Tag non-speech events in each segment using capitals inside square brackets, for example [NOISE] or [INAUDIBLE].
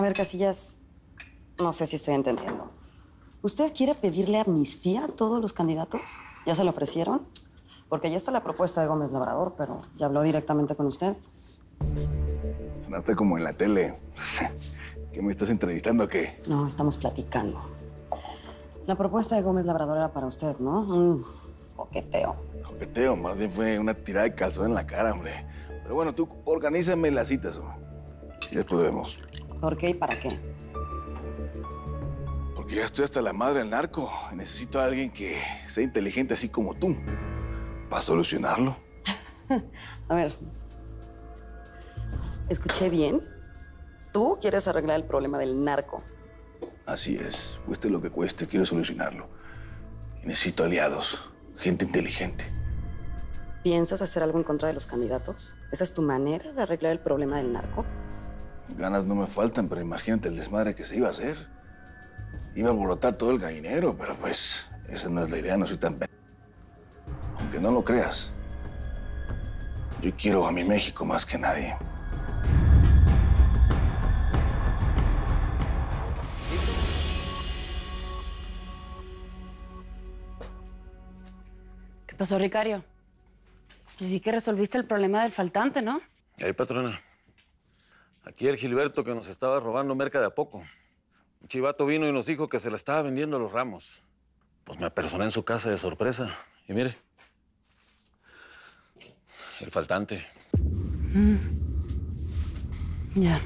A ver, Casillas, no sé si estoy entendiendo. ¿Usted quiere pedirle amnistía a todos los candidatos? ¿Ya se lo ofrecieron? Porque ya está la propuesta de Gómez Labrador, pero ya habló directamente con usted. Sonaste como en la tele. [LAUGHS] ¿Qué me estás entrevistando o qué? No, estamos platicando. La propuesta de Gómez Labrador era para usted, ¿no? Un coqueteo. Coqueteo, más bien fue una tirada de calzón en la cara, hombre. Pero bueno, tú organízame las citas, ¿o? Y después vemos. ¿Por qué y para qué? Porque ya estoy hasta la madre del narco. Necesito a alguien que sea inteligente así como tú. ¿Para solucionarlo? [LAUGHS] A ver. ¿Escuché bien? Tú quieres arreglar el problema del narco. Así es. Cueste lo que cueste, quiero solucionarlo. Y necesito aliados, gente inteligente. ¿Piensas hacer algo en contra de los candidatos? ¿Esa es tu manera de arreglar el problema del narco? Ganas no me faltan, pero imagínate el desmadre que se iba a hacer. Iba a alborotar todo el gallinero, pero pues esa no es la idea, no soy tan... pe- Aunque no lo creas, yo quiero a mi México más que nadie. ¿Qué pasó, Ricario? Yo vi que resolviste el problema del faltante, ¿no? Ahí, patrona. Aquí el Gilberto que nos estaba robando merca de a poco. Un chivato vino y nos dijo que se le estaba vendiendo los ramos. Pues me apersoné en su casa de sorpresa. Y mire. El faltante. Ya.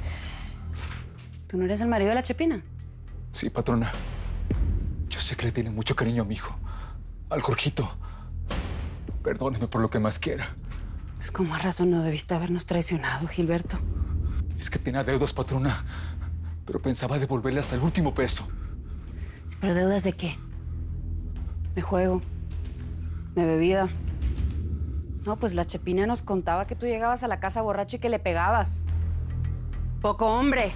¿Tú no eres el marido de la Chepina? Sí, patrona. Yo sé que le tiene mucho cariño a mi hijo, al Jorgito. Perdóneme por lo que más quiera. Pues con más razón no debiste habernos traicionado, Gilberto. Es que tenía deudas, patrona. Pero pensaba devolverle hasta el último peso. ¿Pero deudas de qué? ¿De juego? ¿De bebida? No, pues la Chepina nos contaba que tú llegabas a la casa borracho y que le pegabas. Poco hombre.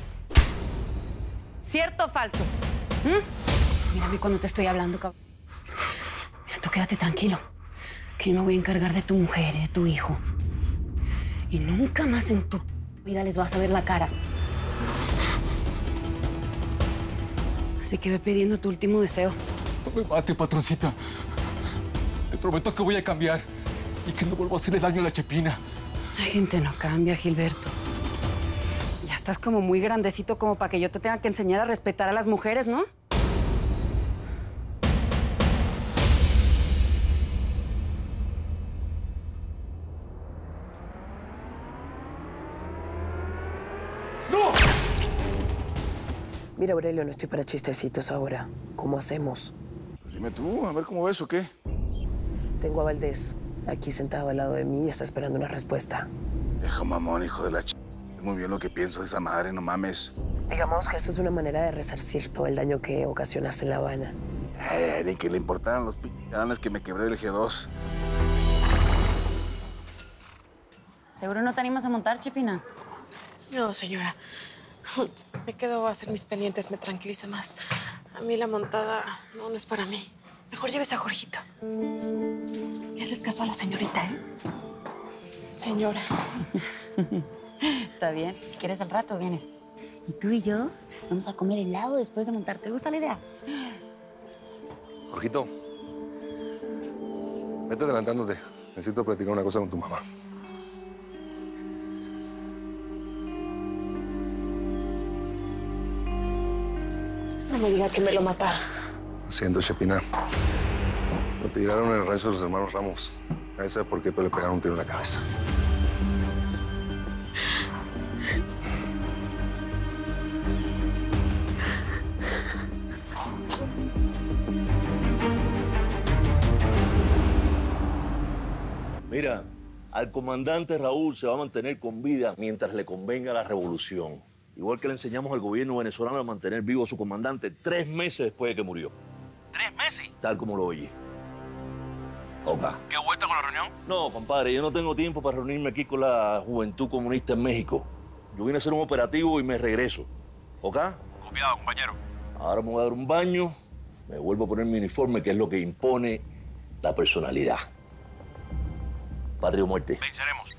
¿Cierto o falso? ¿Mm? Mírame cuando te estoy hablando, cabrón. Mira, tú quédate tranquilo. Que yo me voy a encargar de tu mujer y de tu hijo. Y nunca más en tu vida les vas a ver la cara. Así que ve pidiendo tu último deseo. No me mate, patroncita. Te prometo que voy a cambiar y que no vuelvo a hacerle daño a la Chepina. La gente no cambia, Gilberto. Ya estás como muy grandecito como para que yo te tenga que enseñar a respetar a las mujeres, ¿no? Mira, Aurelio, no estoy para chistecitos ahora. ¿Cómo hacemos? Pues dime tú, a ver cómo ves o qué. Tengo a Valdés aquí sentado al lado de mí y está esperando una respuesta. Viejo mamón, hijo de la ch... Muy bien lo que pienso de esa madre, no mames. Digamos que esto es una manera de resarcir todo el daño que ocasionaste en La Habana. Eh, ni que le importaran los pichones que me quebré del G2. ¿Seguro no te animas a montar, Chipina? No, señora. Me quedo a hacer mis pendientes, me tranquiliza más. A mí la montada no, no es para mí. Mejor lleves a Jorgito. Le haces caso a la señorita, ¿eh? Señora. [LAUGHS] Está bien. Si quieres al rato, vienes. Y tú y yo vamos a comer helado después de montar. ¿Te gusta la idea? Jorgito. Vete adelantándote. Necesito platicar una cosa con tu mamá. No me diga que me lo mataron. Lo siento, Chepina. Lo tiraron en el rancho de los hermanos Ramos. Nadie sabe por qué, pero le pegaron un tiro en la cabeza. Mira, al comandante Raúl se va a mantener con vida mientras le convenga la revolución. Igual que le enseñamos al gobierno venezolano a mantener vivo a su comandante tres meses después de que murió. ¿Tres meses? Tal como lo oye. Opa. ¿Qué vuelta con la reunión? No, compadre, yo no tengo tiempo para reunirme aquí con la juventud comunista en México. Yo vine a hacer un operativo y me regreso. ¿Ok? Copiado, compañero. Ahora me voy a dar un baño, me vuelvo a poner mi uniforme, que es lo que impone la personalidad. Patria o muerte. Venceremos.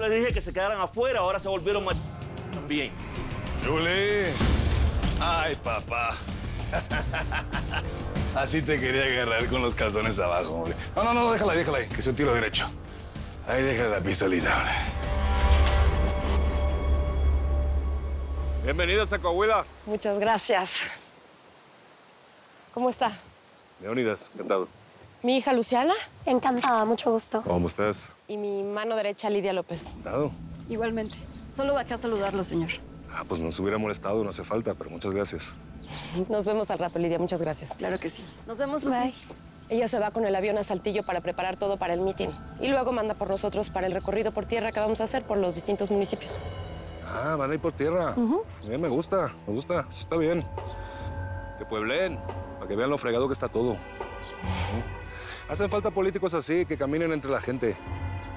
Les dije que se quedaran afuera, ahora se volvieron más también. ¡Yule! ¡Ay, papá! [LAUGHS] Así te quería agarrar con los calzones abajo, hombre. No, no, no, déjala, déjala ahí, que es un tiro derecho. Ahí déjala la pistolita, hombre. Bienvenidos a Coahuila. Muchas gracias. ¿Cómo está? Leonidas, encantado. Mi hija Luciana Encantada, mucho gusto. ¿Cómo estás? y mi mano derecha Lidia López. Encantado. Igualmente. Solo bajé a saludarlo, señor. Ah, pues nos hubiera molestado, no hace falta, pero muchas gracias. Nos vemos al rato, Lidia. Muchas gracias. Claro que sí. Nos vemos, Lucy. Bye. Ella se va con el avión a Saltillo para preparar todo para el meeting. Y luego manda por nosotros para el recorrido por tierra que vamos a hacer por los distintos municipios. Ah, van a ir por tierra. Bien, me gusta, me gusta. Eso está bien. Que pueblen, para que vean lo fregado que está todo. [LAUGHS] Hacen falta políticos así, que caminen entre la gente.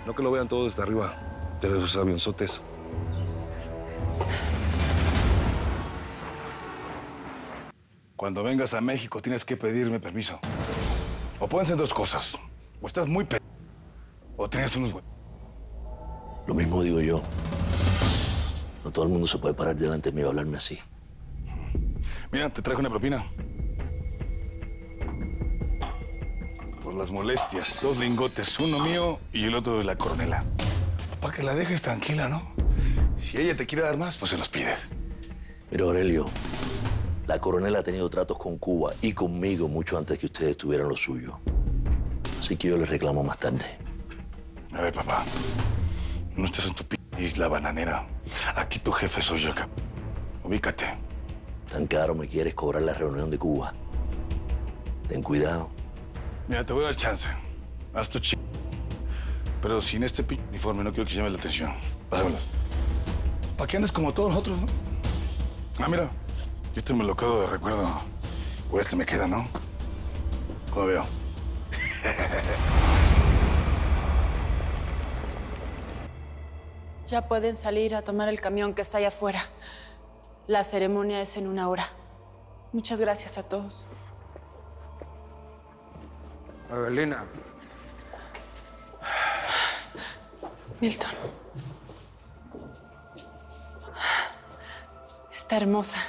No que lo vean todo desde arriba, desde sus avionzotes. Cuando vengas a México tienes que pedirme permiso. O pueden ser dos cosas. O estás muy pe... O tienes unos... Lo mismo digo yo. No todo el mundo se puede parar delante de mí y hablarme así. Mira, te traje una propina. Por las molestias. Dos lingotes, uno mío y el otro de la coronela. Para que la dejes tranquila, ¿no? Si ella te quiere dar más, pues se los pides. Mira, Aurelio, la coronela ha tenido tratos con Cuba y conmigo mucho antes que ustedes tuvieran lo suyo. Así que yo les reclamo más tarde. A ver, papá. No estés en tu p isla bananera. Aquí tu jefe soy yo, cap. Ubícate. Tan caro me quieres cobrar la reunión de Cuba. Ten cuidado. Mira, te voy a dar chance. Haz tu ch... Pero sin este p uniforme no quiero que llame la atención. Pásamelo. ¿Para qué andes como todos nosotros, no? Ah, mira. Este me lo quedo de recuerdo. O este me queda, ¿no? ¿Cómo veo? [LAUGHS] Ya pueden salir a tomar el camión que está allá afuera. La ceremonia es en una hora. Muchas gracias a todos. Evelina. Milton. Está hermosa.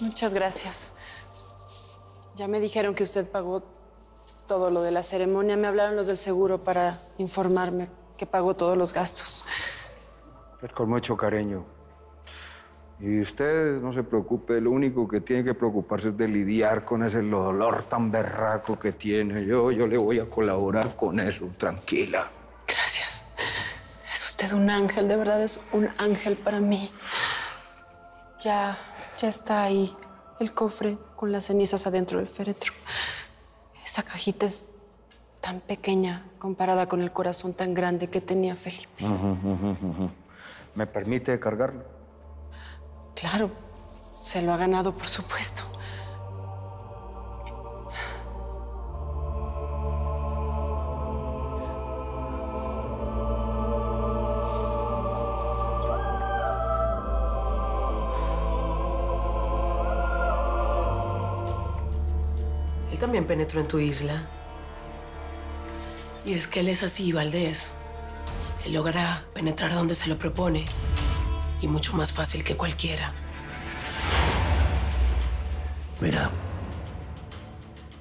Muchas gracias. Ya me dijeron que usted pagó todo lo de la ceremonia. Me hablaron los del seguro para informarme que pagó todos los gastos. Es con mucho cariño. Y usted no se preocupe, lo único que tiene que preocuparse es de lidiar con ese dolor tan berraco que tiene. Yo, yo le voy a colaborar con eso, tranquila. Gracias. Es usted un ángel, de verdad es un ángel para mí. Ya, ya está ahí el cofre con las cenizas adentro del féretro. Esa cajita es tan pequeña comparada con el corazón tan grande que tenía Felipe. ¿Me permite cargarlo? Claro, se lo ha ganado, por supuesto. Él también penetró en tu isla. Y es que él es así, Valdés. Él logra penetrar donde se lo propone. Y mucho más fácil que cualquiera. Mira,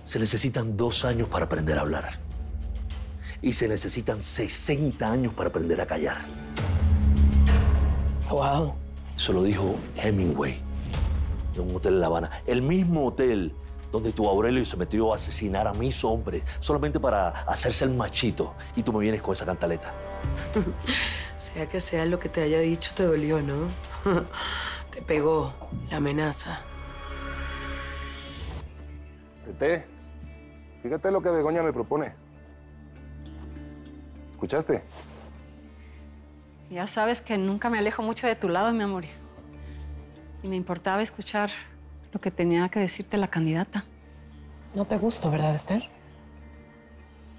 se necesitan dos años para aprender a hablar. Y se necesitan 60 años para aprender a callar. Wow. Eso lo dijo Hemingway en un hotel en La Habana. El mismo hotel donde tu Aurelio se metió a asesinar a mis hombres solamente para hacerse el machito. Y tú me vienes con esa cantaleta. [LAUGHS] Sea que sea lo que te haya dicho, te dolió, ¿no? [LAUGHS] te pegó la amenaza. Tete, fíjate lo que Begoña me propone. ¿Escuchaste? Ya sabes que nunca me alejo mucho de tu lado, mi amor. Y me importaba escuchar lo que tenía que decirte la candidata. No te gustó, ¿verdad, Esther?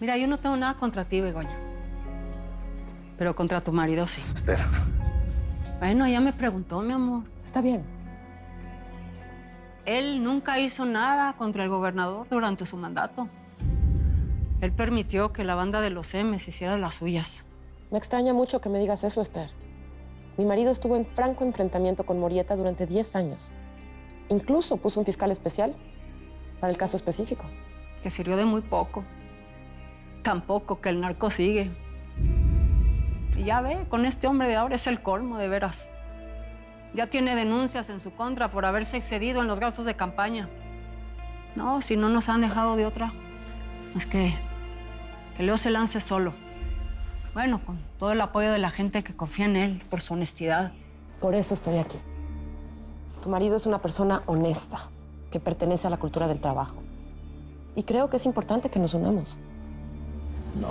Mira, yo no tengo nada contra ti, Begoña. Pero contra tu marido sí. Esther. Bueno, ella me preguntó, mi amor. Está bien. Él nunca hizo nada contra el gobernador durante su mandato. Él permitió que la banda de los M's hiciera las suyas. Me extraña mucho que me digas eso, Esther. Mi marido estuvo en franco enfrentamiento con Morieta durante 10 años. Incluso puso un fiscal especial para el caso específico. Que sirvió de muy poco. Tampoco que el narco sigue. Y ya ve, con este hombre de ahora es el colmo, de veras. Ya tiene denuncias en su contra por haberse excedido en los gastos de campaña. No, si no nos han dejado de otra, es que, que Leo se lance solo. Bueno, con todo el apoyo de la gente que confía en él por su honestidad. Por eso estoy aquí. Tu marido es una persona honesta, que pertenece a la cultura del trabajo. Y creo que es importante que nos unamos. No.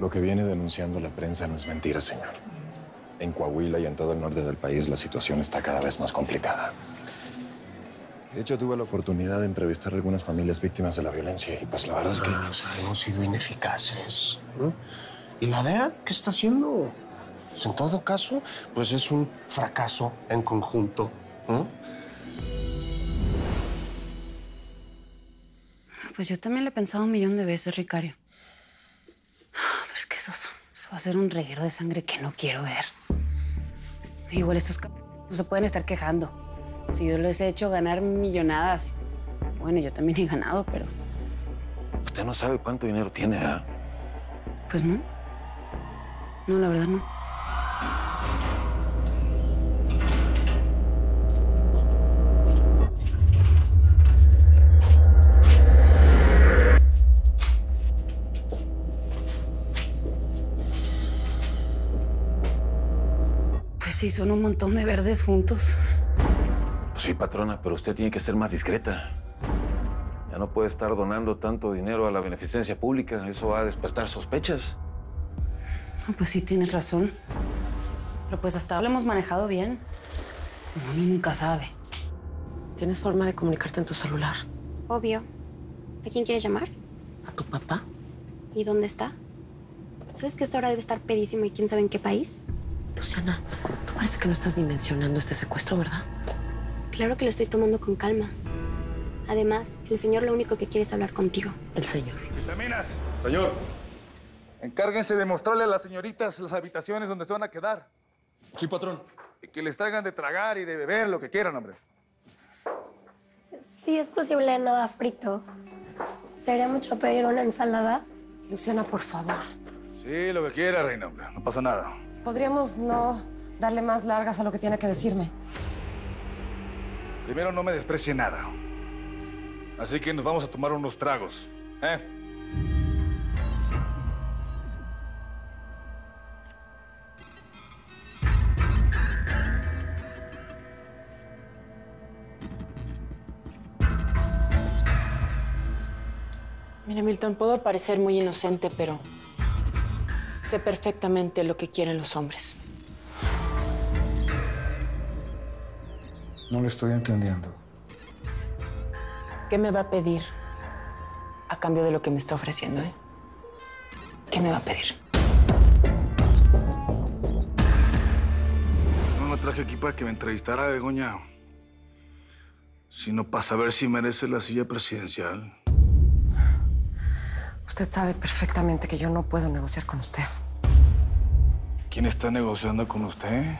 Lo que viene denunciando la prensa no es mentira, señor. En Coahuila y en todo el norte del país la situación está cada vez más complicada. De hecho, tuve la oportunidad de entrevistar a algunas familias víctimas de la violencia y pues la verdad es que... No, o sea, hemos sido ineficaces. ¿no? ¿Y la DEA qué está haciendo? Pues en todo caso, pues es un fracaso en conjunto. ¿no? Pues yo también lo he pensado un millón de veces, Ricario. Eso, es- eso va a ser un reguero de sangre que no quiero ver. Igual estos no se pueden estar quejando. Si yo les he hecho ganar millonadas, bueno, yo también he ganado, pero Usted no sabe cuánto dinero tiene, ¿ah? pues no. No, la verdad no. Sí, son un montón de verdes juntos. Pues sí, patrona, pero usted tiene que ser más discreta. Ya no puede estar donando tanto dinero a la beneficencia pública. Eso va a despertar sospechas. No, Pues sí, tienes razón. Pero pues hasta ahora lo hemos manejado bien. Uno nunca sabe. ¿Tienes forma de comunicarte en tu celular? Obvio. ¿A quién quieres llamar? ¿A tu papá? ¿Y dónde está? ¿Sabes que esta hora debe estar pedísimo y quién sabe en qué país? Luciana, parece que no estás dimensionando este secuestro, ¿verdad? Claro que lo estoy tomando con calma. Además, el señor lo único que quiere es hablar contigo. El señor. ¿Vitaminas? Señor. Encárguense de mostrarle a las señoritas las habitaciones donde se van a quedar. Sí, patrón. Y que les traigan de tragar y de beber lo que quieran, hombre. Si es posible, nada frito. ¿Sería mucho pedir una ensalada? Luciana, por favor. Sí, lo que quiera, reina, hombre. No pasa nada. ¿Podríamos no darle más largas a lo que tiene que decirme? Primero, no me desprecie nada. Así que nos vamos a tomar unos tragos. ¿Eh? Mire, Milton, puedo parecer muy inocente, pero sé perfectamente lo que quieren los hombres. No lo estoy entendiendo. ¿Qué me va a pedir a cambio de lo que me está ofreciendo, eh? ¿Qué me va a pedir? No me traje aquí para que me entrevistara Begoña, sino para saber si merece la silla presidencial. Usted sabe perfectamente que yo no puedo negociar con usted. ¿Quién está negociando con usted?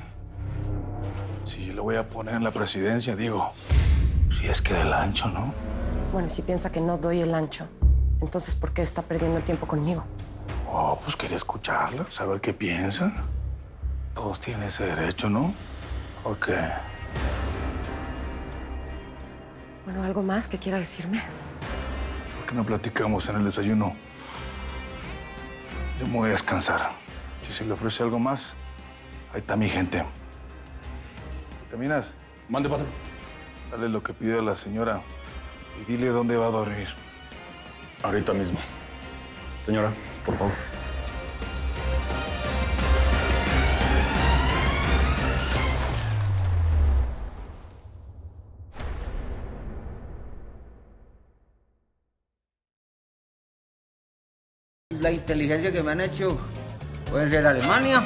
Si yo le voy a poner en la presidencia, digo, si es que del ancho, ¿no? Bueno, y si piensa que no doy el ancho, entonces ¿por qué está perdiendo el tiempo conmigo? Oh, pues quería escucharla, saber qué piensa. Todos tienen ese derecho, ¿no? ¿O qué? Bueno, ¿algo más que quiera decirme? ¿Por qué no platicamos en el desayuno? Yo me voy a descansar. Si se le ofrece algo más, ahí está mi gente. ¿Terminas? Mande, patrón. Dale lo que pide la señora y dile dónde va a dormir. Ahorita mismo. Señora, por favor. La inteligencia que me han hecho puede ser Alemania,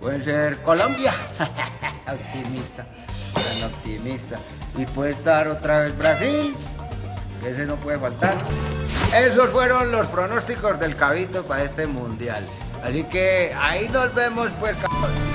puede ser Colombia. [LAUGHS] optimista, tan optimista. Y puede estar otra vez Brasil, ese no puede faltar. esos fueron los pronósticos del Cabito para este mundial. Así que ahí nos vemos, pues, cabrón.